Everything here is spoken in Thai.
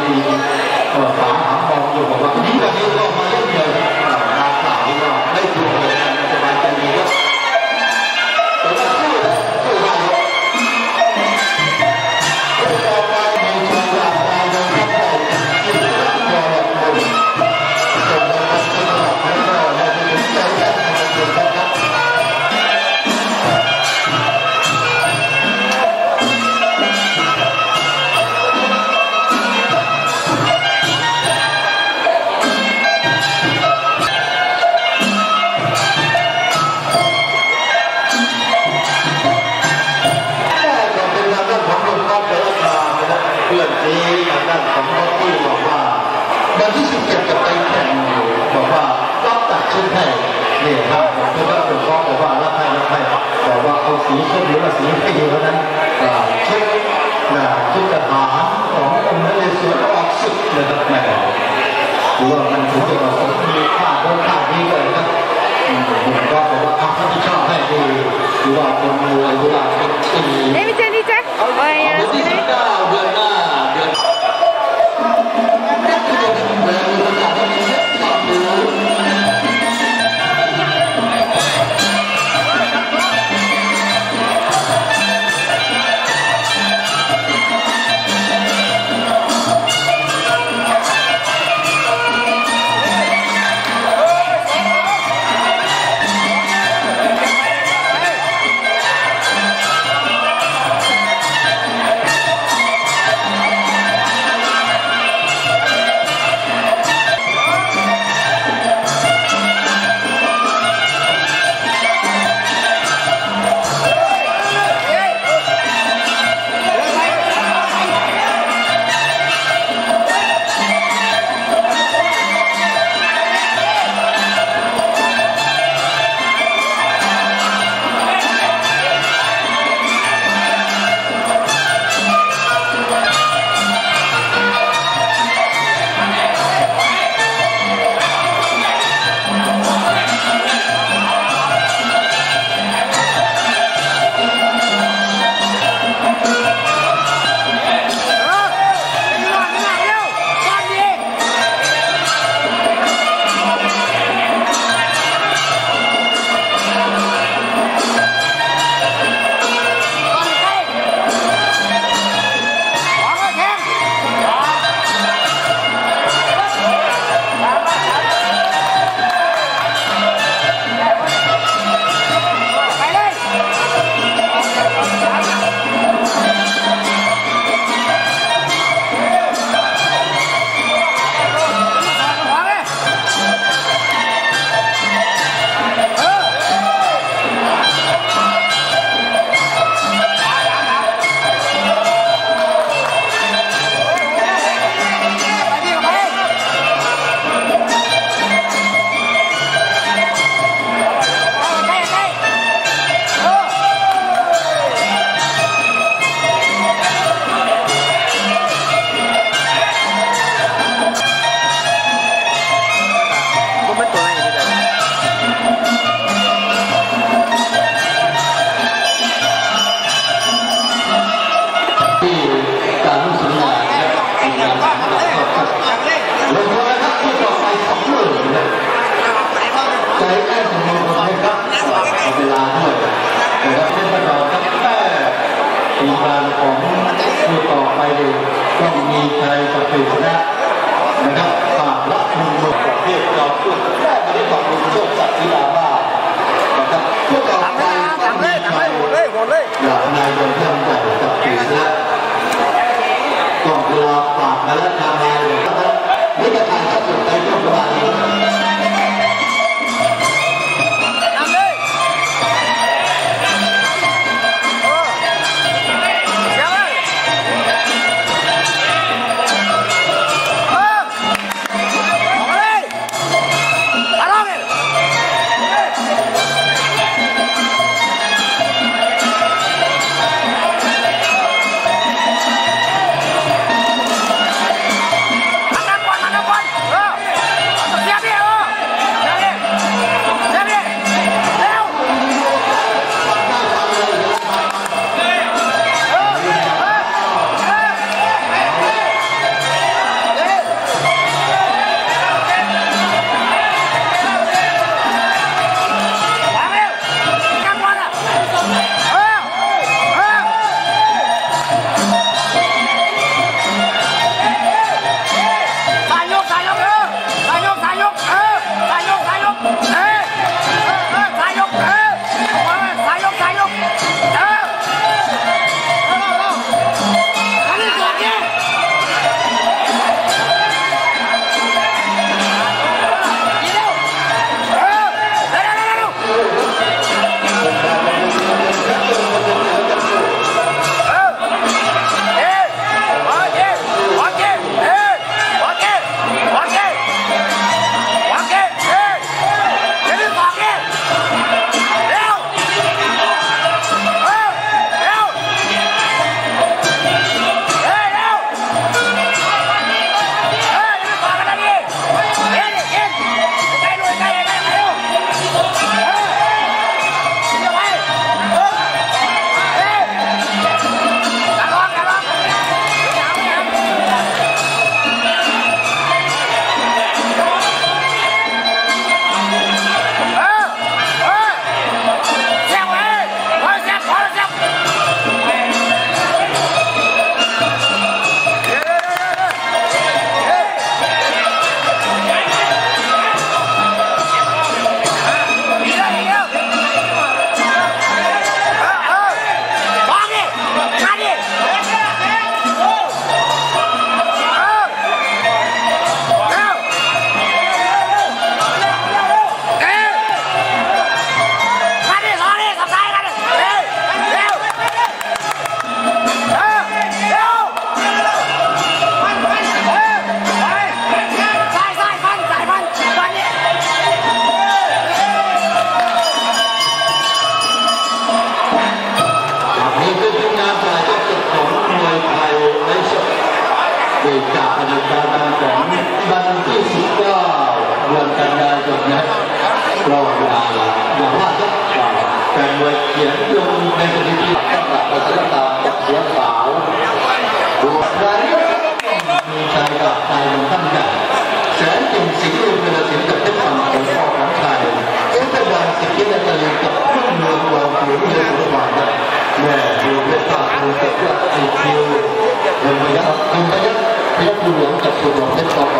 tay đi và phá วันที่สิบเจ็ดจะไปแข่งบอกว่าต้องตัดชุดให้เนี่ยครับผมก็ต้องเป็นฟ้องบอกว่ารับให้รับให้บอกว่าเอาสีส้มหรือว่าสีไม่ดีเท่านั้นชุดนะชุดทหารขององค์นเรศวร คือคณะนะครับฝากรับมือประเภทเราพูดแม่ไม่ได้ฝากมือโชคศักดิ์ลาบ้านะครับพวกเราไปต้องมีใครหมดเลยหลยอยากนายคนที่ใหญ่กับปีเสือต้อนเวลาฝากมาแล้ว Nguyễn Dung Mendeliti akan melakukan serta dia tahu buat dari chạy đạp tài đồng tâm nhạc sẽ dùng sĩ lưu về là diễn tập tiếp phần của so khán tài các tập đoàn sẽ kiến là tài luyện tập rất nhiều và chuyển như của đoàn tập để điều biết tập luyện tập rất là nhiều điều và người ta không có nhất thì các lưu luyện tập của đoàn tập